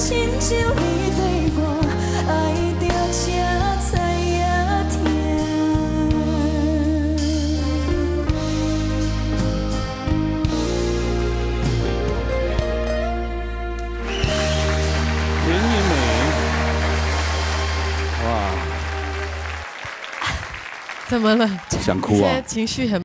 亲像你对我爱到这才。林美，哇，怎么了？想哭啊？情绪很。